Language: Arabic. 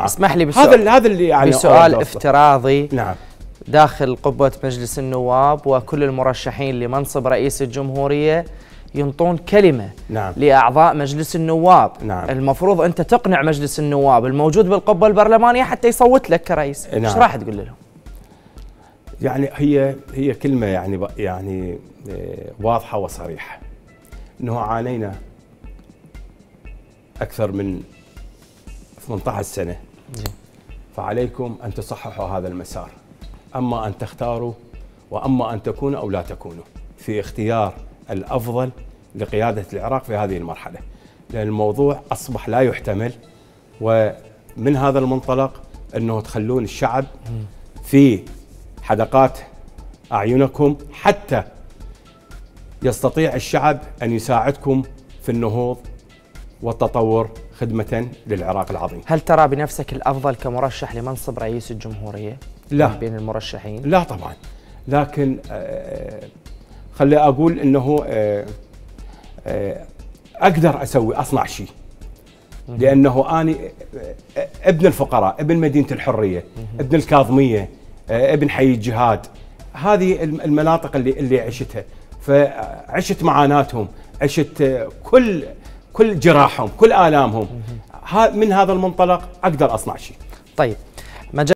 اسمح لي بسؤال. هذا هذا اللي يعني بسؤال افتراضي. نعم. داخل قبة مجلس النواب وكل المرشحين لمنصب رئيس الجمهورية ينطون كلمة نعم. لأعضاء مجلس النواب. نعم. المفروض أنت تقنع مجلس النواب الموجود بالقبة البرلمانية حتى يصوت لك كرئيس. نعم. إيش راح تقول لهم؟ يعني هي هي كلمة يعني يعني آه، واضحة وصريحة. إنه عانينا أكثر من 18 سنة. فعليكم أن تصححوا هذا المسار. أما أن تختاروا وأما أن تكونوا أو لا تكونوا. في اختيار الأفضل لقيادة العراق في هذه المرحلة. لأن الموضوع أصبح لا يحتمل ومن هذا المنطلق أنه تخلون الشعب في حدقات أعينكم حتى يستطيع الشعب أن يساعدكم في النهوض والتطور خدمة للعراق العظيم. هل ترى بنفسك الأفضل كمرشح لمنصب رئيس الجمهورية؟ لا بين المرشحين؟ لا طبعا لكن آه، خلي أقول إنه آه، آه، أقدر أسوي أصنع شيء لأنه اني ابن الفقراء ابن مدينة الحرية ابن الكاظمية ابن حي الجهاد هذه المناطق اللي اللي عشتها فعشت معاناتهم عشت كل كل جراحهم كل آلامهم. من هذا المنطلق أقدر أصنع شيء. طيب